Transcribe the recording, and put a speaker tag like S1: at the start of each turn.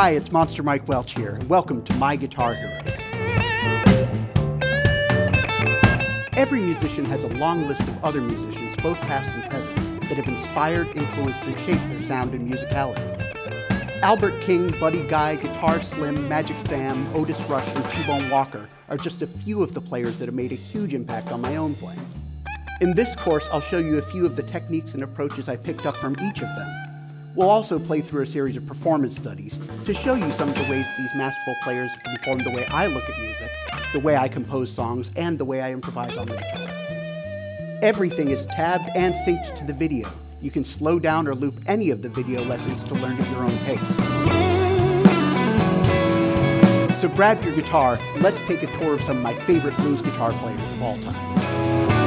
S1: Hi, it's Monster Mike Welch here, and welcome to My Guitar Heroes. Every musician has a long list of other musicians, both past and present, that have inspired, influenced, and shaped their sound and musicality. Albert King, Buddy Guy, Guitar Slim, Magic Sam, Otis Rush, and T-Bone Walker are just a few of the players that have made a huge impact on my own playing. In this course, I'll show you a few of the techniques and approaches I picked up from each of them. We'll also play through a series of performance studies to show you some of the ways these masterful players have informed the way I look at music, the way I compose songs, and the way I improvise on the guitar. Everything is tabbed and synced to the video. You can slow down or loop any of the video lessons to learn at your own pace. So grab your guitar, let's take a tour of some of my favorite blues guitar players of all time.